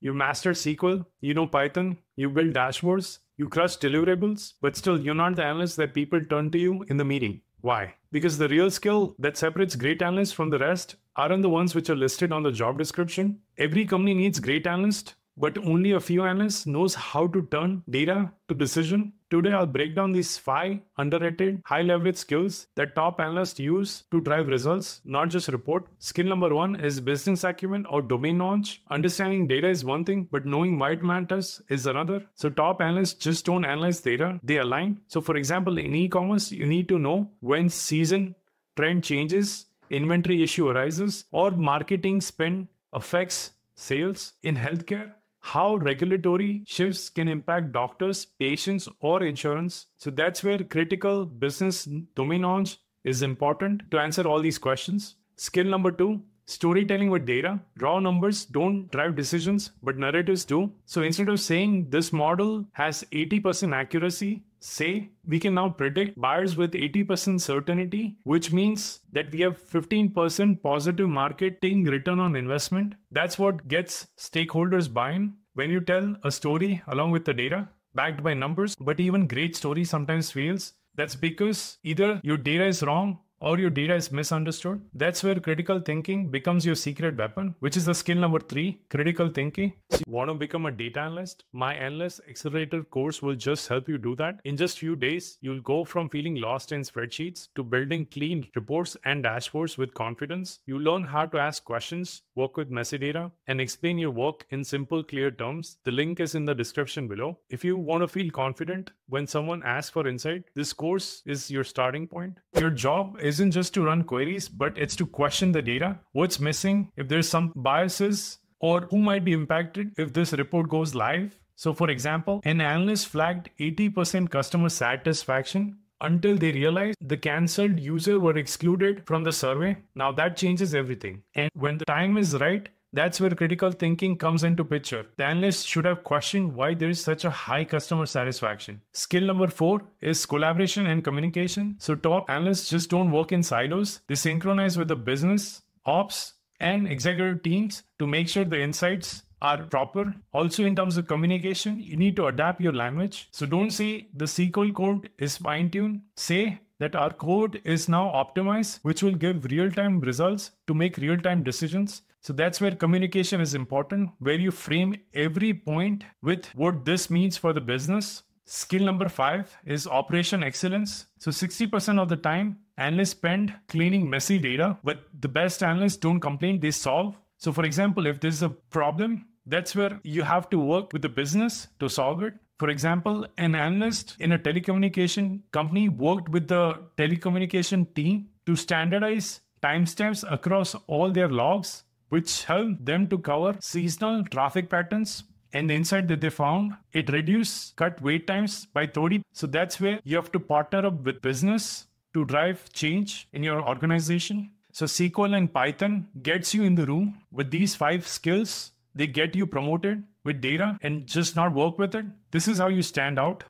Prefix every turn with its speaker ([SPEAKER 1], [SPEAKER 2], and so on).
[SPEAKER 1] You master SQL, you know Python, you build dashboards, you crush deliverables, but still you're not the analyst that people turn to you in the meeting. Why? Because the real skill that separates great analysts from the rest aren't the ones which are listed on the job description. Every company needs great analysts, but only a few analysts knows how to turn data to decision. Today I'll break down these five underrated high leverage skills that top analysts use to drive results, not just report. Skill number one is business acumen or domain knowledge. Understanding data is one thing, but knowing why it matters is another. So top analysts just don't analyze data, they align. So for example, in e-commerce, you need to know when season trend changes, inventory issue arises, or marketing spend affects sales. In healthcare, how regulatory shifts can impact doctors, patients, or insurance. So that's where critical business domain knowledge is important to answer all these questions. Skill number two storytelling with data. Raw numbers don't drive decisions, but narratives do. So instead of saying this model has 80% accuracy, say we can now predict buyers with 80% certainty, which means that we have 15% positive marketing return on investment. That's what gets stakeholders buying. When you tell a story along with the data, backed by numbers, but even great story sometimes fails. That's because either your data is wrong or your data is misunderstood. That's where critical thinking becomes your secret weapon, which is the skill number three critical thinking. So you want to become a data analyst? My Analyst Accelerator course will just help you do that. In just few days, you'll go from feeling lost in spreadsheets to building clean reports and dashboards with confidence. You learn how to ask questions, work with messy data, and explain your work in simple, clear terms. The link is in the description below. If you want to feel confident when someone asks for insight, this course is your starting point. Your job isn't just to run queries, but it's to question the data, what's missing, if there's some biases, or who might be impacted if this report goes live. So, for example, an analyst flagged 80% customer satisfaction until they realized the cancelled user were excluded from the survey. Now that changes everything. And when the time is right, that's where critical thinking comes into picture. The analyst should have questioned why there is such a high customer satisfaction. Skill number four is collaboration and communication. So top analysts just don't work in silos. They synchronize with the business, ops, and executive teams to make sure the insights are proper. Also, in terms of communication, you need to adapt your language. So don't say the SQL code is fine tuned. Say that our code is now optimized, which will give real time results to make real time decisions. So that's where communication is important, where you frame every point with what this means for the business. Skill number five is operation excellence. So 60% of the time, analysts spend cleaning messy data, but the best analysts don't complain, they solve. So, for example, if there's a problem, that's where you have to work with the business to solve it. For example, an analyst in a telecommunication company worked with the telecommunication team to standardize timestamps across all their logs, which helped them to cover seasonal traffic patterns. And the insight that they found, it reduced cut wait times by 30. So that's where you have to partner up with business to drive change in your organization. So SQL and Python gets you in the room with these five skills. They get you promoted with data and just not work with it. This is how you stand out.